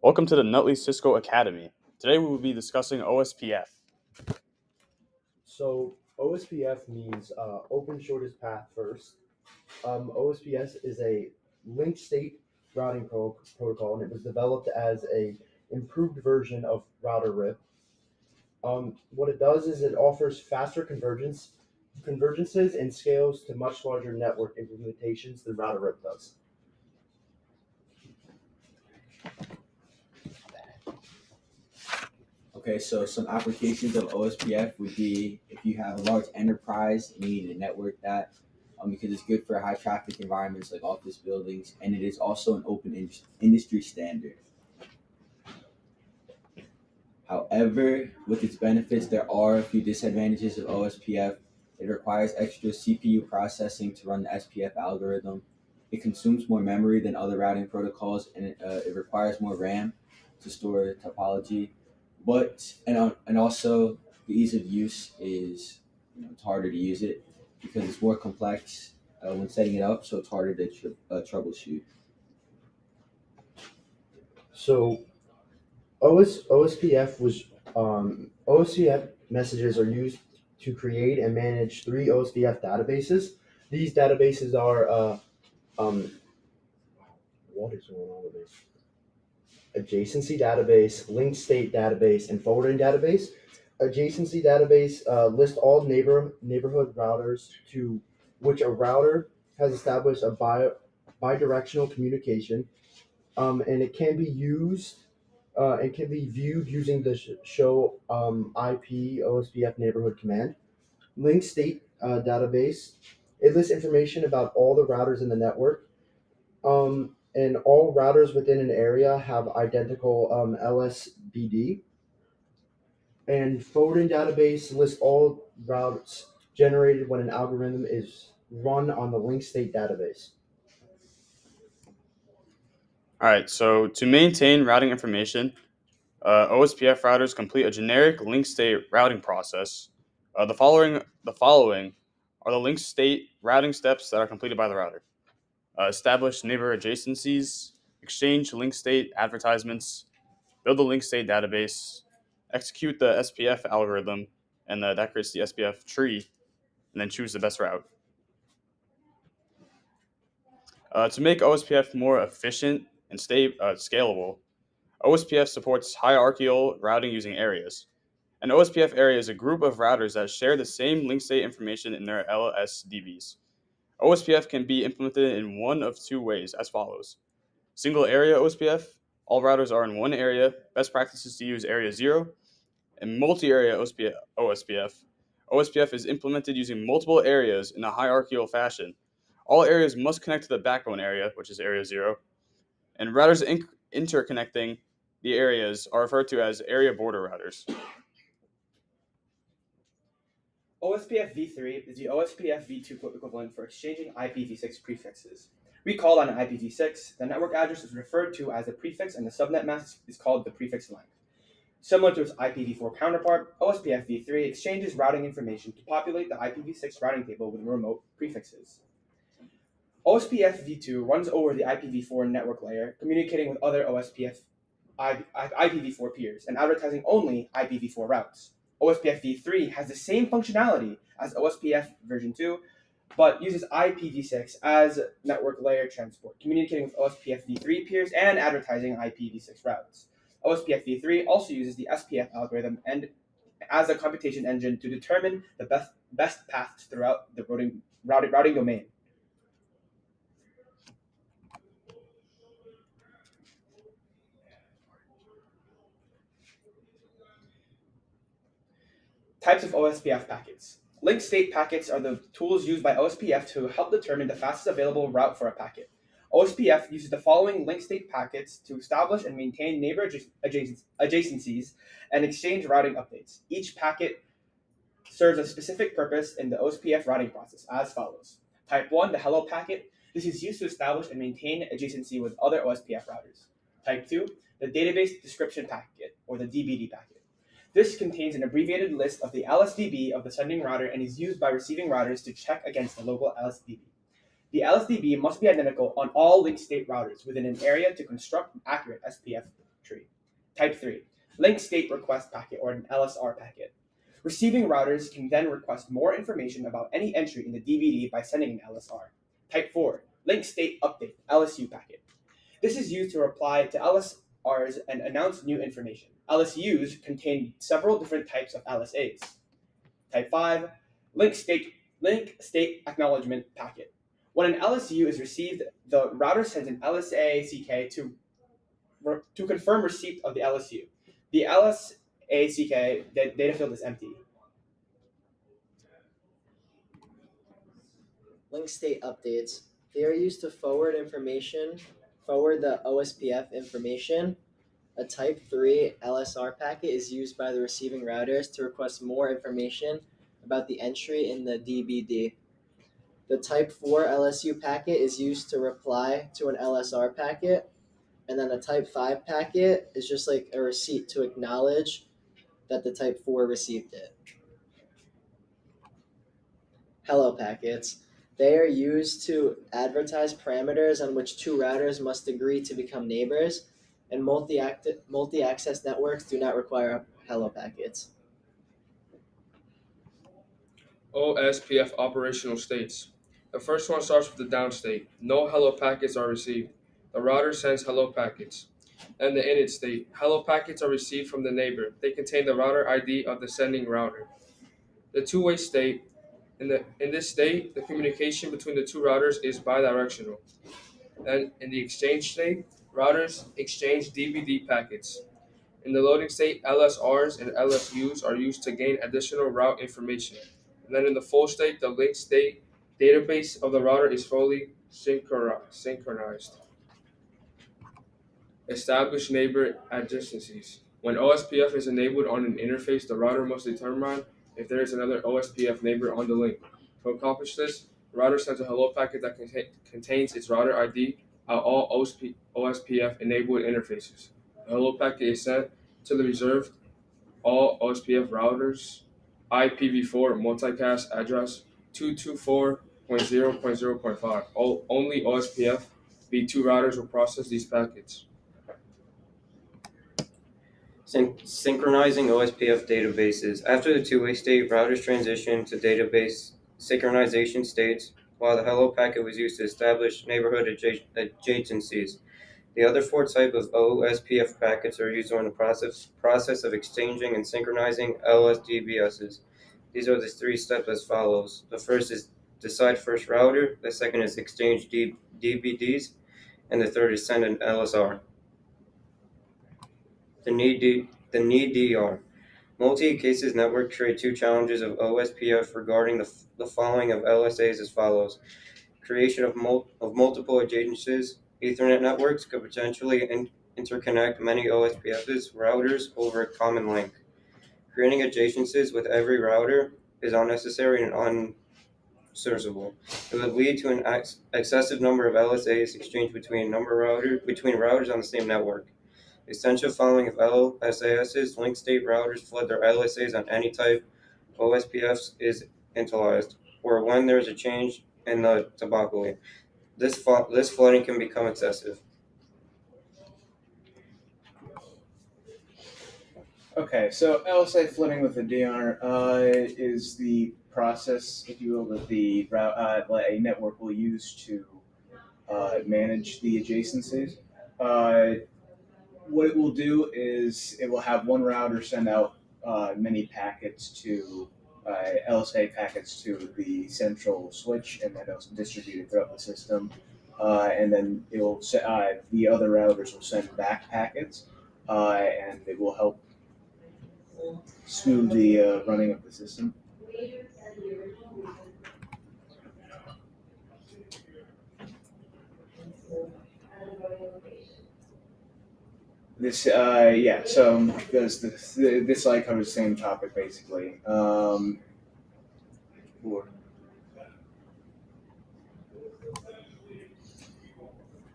Welcome to the Nutley Cisco Academy. Today we will be discussing OSPF. So OSPF means uh, Open Shortest Path First. Um, OSPF is a linked state routing pro- protocol, and it was developed as a improved version of Router RIP. Um, what it does is it offers faster convergence convergences and scales to much larger network implementations than Router RIP does. Okay, so some applications of OSPF would be if you have a large enterprise and you need to network that, um, because it's good for high traffic environments like office buildings, and it is also an open in- industry standard. However, with its benefits, there are a few disadvantages of OSPF. It requires extra CPU processing to run the SPF algorithm. It consumes more memory than other routing protocols, and it, uh, it requires more RAM to store topology but and uh, and also the ease of use is you know it's harder to use it because it's more complex uh, when setting it up, so it's harder to tr- uh, troubleshoot. So OS, OSPF was um, OSPF messages are used to create and manage three OSPF databases. These databases are uh, um, what is going on with this? Adjacency database, linked state database, and forwarding database. Adjacency database uh, lists all neighbor neighborhood routers to which a router has established a bi bidirectional communication, um, and it can be used uh, and can be viewed using the sh- show um, IP OSPF neighborhood command. Link state uh, database. It lists information about all the routers in the network. Um, and all routers within an area have identical um, LSBD. And forwarding database lists all routes generated when an algorithm is run on the link state database. All right, so to maintain routing information, uh, OSPF routers complete a generic link state routing process. Uh, the following the following are the link state routing steps that are completed by the router. Uh, establish neighbor adjacencies, exchange link state advertisements, build a link state database, execute the SPF algorithm, and uh, that creates the SPF tree, and then choose the best route. Uh, to make OSPF more efficient and stay uh, scalable, OSPF supports hierarchical routing using areas. An OSPF area is a group of routers that share the same link state information in their LSDBs. OSPF can be implemented in one of two ways as follows. Single area OSPF, all routers are in one area, best practices to use area 0, and multi-area OSPF, OSPF. Is implemented using multiple areas in a hierarchical fashion. All areas must connect to the backbone area, which is area 0, and routers inc- interconnecting the areas are referred to as area border routers. OSPF v3 is the OSPF v2 equivalent for exchanging IPv6 prefixes. Recalled on IPv6, the network address is referred to as the prefix and the subnet mask is called the prefix length. Similar to its IPv4 counterpart, OSPF v3 exchanges routing information to populate the IPv6 routing table with remote prefixes. OSPF v2 runs over the IPv4 network layer, communicating with other OSPF I- I- IPv4 peers and advertising only IPv4 routes. OSPF v3 has the same functionality as OSPF version 2, but uses IPv6 as network layer transport, communicating with OSPF v3 peers and advertising IPv6 routes. OSPF v3 also uses the SPF algorithm and as a computation engine to determine the best, best paths throughout the routing, routing, routing domain. Types of OSPF packets. Link state packets are the tools used by OSPF to help determine the fastest available route for a packet. OSPF uses the following link state packets to establish and maintain neighbor adjac- adjacencies and exchange routing updates. Each packet serves a specific purpose in the OSPF routing process as follows. Type 1, the hello packet. This is used to establish and maintain adjacency with other OSPF routers. Type 2, the database description packet, or the DBD packet. This contains an abbreviated list of the LSDB of the sending router and is used by receiving routers to check against the local LSDB. The LSDB must be identical on all link state routers within an area to construct an accurate SPF tree. Type 3, link state request packet or an LSR packet. Receiving routers can then request more information about any entry in the DBD by sending an LSR. Type 4, link state update, LSU packet. This is used to reply to LSRs and announce new information. LSUs contain several different types of LSAs. Type 5, link state, link state acknowledgement packet. When an LSU is received, the router sends an LSAck to, to confirm receipt of the LSU. The LSAck data field is empty. Link state updates. They are used to forward information, forward the OSPF information. A Type 3 LSR packet is used by the receiving routers to request more information about the entry in the DBD. The Type 4 LSU packet is used to reply to an LSR packet. And then a Type 5 packet is just like a receipt to acknowledge that the Type 4 received it. Hello packets. They are used to advertise parameters on which two routers must agree to become neighbors, and multi-access networks do not require hello packets. OSPF operational states. The first one starts with the down state. No hello packets are received. The router sends hello packets. And the init state. Hello packets are received from the neighbor. They contain the router ID of the sending router. The two-way state in, the, in this state, the communication between the two routers is bidirectional. And in the exchange state, routers exchange DBD packets. In the loading state, LSRs and LSUs are used to gain additional route information. And then in the full state, the link state database of the router is fully synchronized. Establish neighbor adjacencies. When OSPF is enabled on an interface, the router must determine if there is another OSPF neighbor on the link. To accomplish this, the router sends a hello packet that contains its router ID at all OSP, OSPF enabled interfaces. The hello packet is sent to the reserved all OSPF routers IPv4 multicast address 224.0.0.5. Only OSPF v2 routers will process these packets. Syn- synchronizing OSPF databases. After the two way state, routers transition to database synchronization states, while the hello packet was used to establish neighborhood adjacencies. The other four types of OSPF packets are used during the process, process of exchanging and synchronizing LSDBSs. These are the three steps as follows. The first is decide first router, the second is exchange D- DBDs, and the third is send an LSR. The need, Multi-cases network create two challenges of OSPF regarding the, the following of LSAs as follows. Creation of, mul- of multiple adjacencies. Ethernet networks could potentially in- interconnect many OSPFs routers over a common link. Creating adjacencies with every router is unnecessary and unserviceable. It would lead to an ex- excessive number of LSAs exchanged between number router between routers on the same network. Essential following of LSASs, link state routers flood their LSAs on any type OSPF is initialized, or when there is a change in the topology. This, fo- this flooding can become excessive. Okay, so LSA flooding with a DR uh, is the process, if you will, that the route, uh, a network will use to uh, manage the adjacencies. What it will do is it will have one router send out uh, many packets to uh, LSA packets to the central switch, and then it'll distribute it throughout the system. Uh, and then it will se- uh, the other routers will send back packets, uh, and it will help smooth the uh, running of the system. This, uh, yeah. So this, this, this slide covers the same topic basically. Um,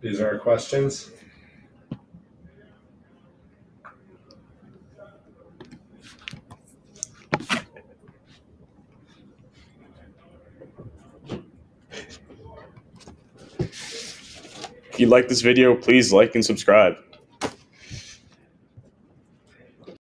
These are our questions. If you like this video, please like and subscribe.